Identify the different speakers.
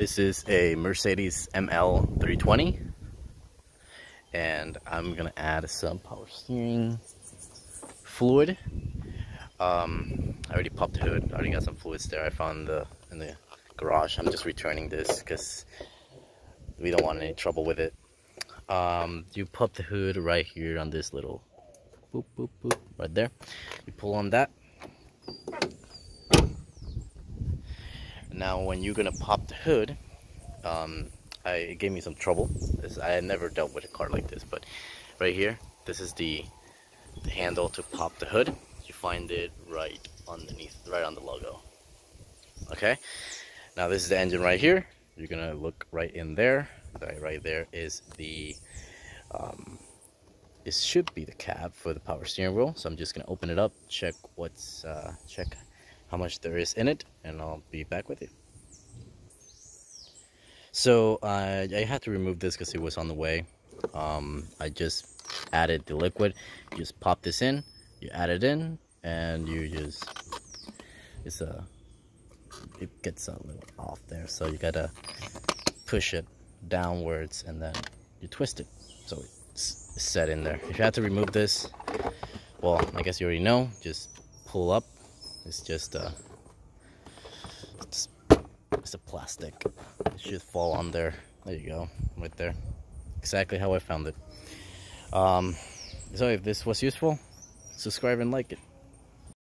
Speaker 1: This is a Mercedes ML 320 and I'm gonna add some power steering fluid. Um, I already popped the hood, I already got some fluids there I found the, in the garage. I'm just returning this because we don't want any trouble with it. Um, you pop the hood right here on this little boop boop boop right there. You pull on that now when you're gonna pop the hood um, I, it gave me some trouble. This, I had never dealt with a car like this but right here this is the, the handle to pop the hood. You find it right underneath right on the logo. Okay? Now this is the engine right here. You're gonna look right in there. Right, right there is the um, it should be the cab for the power steering wheel. So I'm just gonna open it up check what's uh, check how much there is in it and I'll be back with you. So uh, I had to remove this because it was on the way. Um, I just added the liquid. You just pop this in, you add it in, and you just, it's a, it gets a little off there. So you gotta push it downwards and then you twist it. So it's set in there. If you have to remove this, well, I guess you already know, just pull up it's just a, it's, it's a plastic. It should fall on there. There you go, right there. Exactly how I found it. Um, so if this was useful, subscribe and like it.